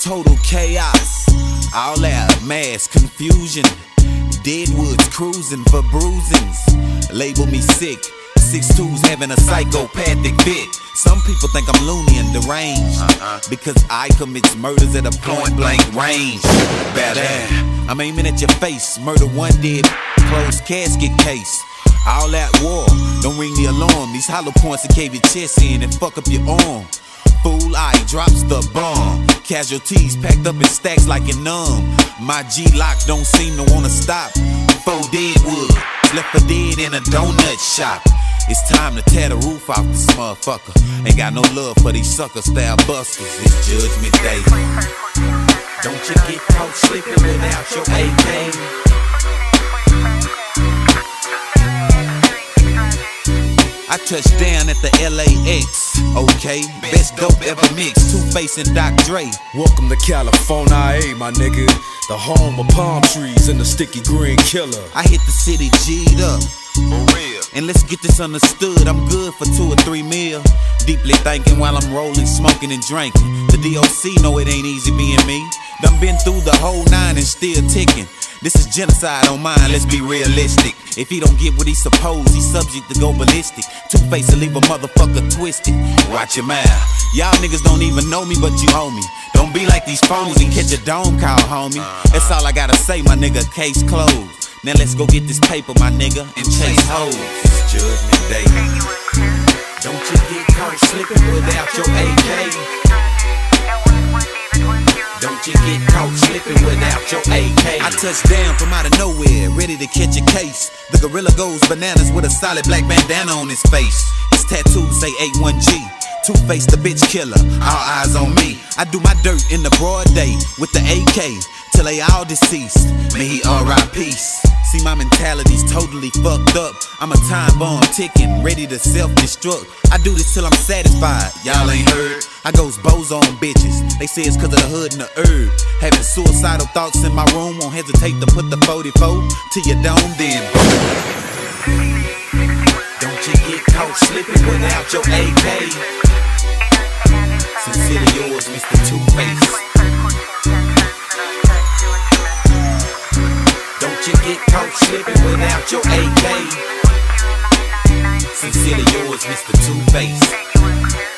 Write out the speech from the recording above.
Total chaos, all out mass confusion. Deadwoods cruising for bruisings. Label me sick. Six twos having a psychopathic fit. Some people think I'm loony and deranged uh-uh. because I commit murders at a point blank range. Badass. I'm aiming at your face. Murder one dead, closed casket case. All out war, don't ring the alarm. These hollow points that cave your chest in and fuck up your arm. Fool eye drops the bomb. Casualties packed up in stacks like a numb. My G lock don't seem to wanna stop. Four dead wood, left for dead in a donut shop. It's time to tear the roof off this motherfucker. Ain't got no love for these sucker style busters. It's judgment day. Don't you get caught slipping without your AK. I touched down at the LAX. Okay, best dope ever mixed. Two Face and Doc Dre. Welcome to California, hey, my nigga. The home of palm trees and the sticky green killer. I hit the city G'd up. for real. And let's get this understood. I'm good for two or three mil. Deeply thinking while I'm rolling, smoking, and drinking. The DOC know it ain't easy being me. Done been through the whole nine and still ticking. This is genocide on mine, let's be realistic. If he don't get what he's supposed, he's subject to go ballistic. Two face to leave a motherfucker twisted. Watch your mouth. Y'all niggas don't even know me, but you owe me. Don't be like these phonies and catch a dome call, homie. That's all I gotta say, my nigga. Case closed. Now let's go get this paper, my nigga, and chase hoes. Judgment Day. Don't you get caught slipping without your AK. You get caught slipping without your AK. I touch down from out of nowhere, ready to catch a case. The gorilla goes bananas with a solid black bandana on his face. His tattoos say 81G. Two face the bitch killer, all eyes on me. I do my dirt in the broad day with the AK till they all deceased. May he R.I.P. See, my mentality's totally fucked up. I'm a time bomb ticking, ready to self destruct. I do this till I'm satisfied. Y'all ain't heard. I goes bows on bitches. They say it's cause of the hood and the herb. Having suicidal thoughts in my room, won't hesitate to put the 44 to your dome, then. Don't you get caught slipping without your AK. Sincerely yours, Mr. Two Face. Without your AK. Sincerely yours, Mr. Two Face.